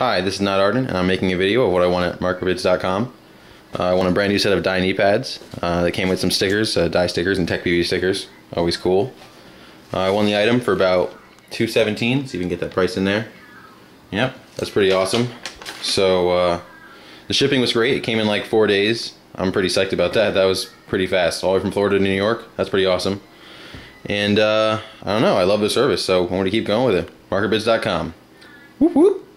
Hi, this is Not Arden, and I'm making a video of what I want at Markerbids.com. Uh, I want a brand new set of Dye knee pads. Uh, they came with some stickers, uh, dye stickers and Tech BB stickers. Always cool. Uh, I won the item for about 217 So if we can get that price in there. Yep, that's pretty awesome. So uh, the shipping was great. It came in like four days. I'm pretty psyched about that. That was pretty fast. All the way from Florida to New York. That's pretty awesome. And uh, I don't know. I love the service, so I want to keep going with it. Markerbids.com. Whoop whoop.